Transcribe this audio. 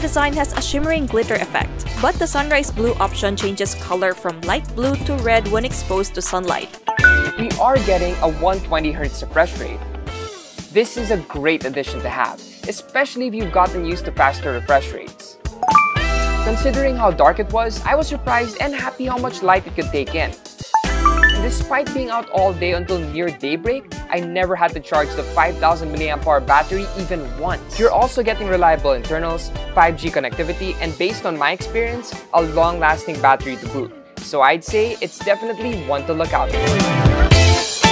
design has a shimmering glitter effect, but the Sunrise Blue option changes color from light blue to red when exposed to sunlight. We are getting a 120Hz refresh rate. This is a great addition to have, especially if you've gotten used to faster refresh rates. Considering how dark it was, I was surprised and happy how much light it could take in. Despite being out all day until near daybreak, I never had to charge the 5000 mAh battery even once. You're also getting reliable internals, 5G connectivity, and based on my experience, a long-lasting battery to boot. So I'd say it's definitely one to look out for.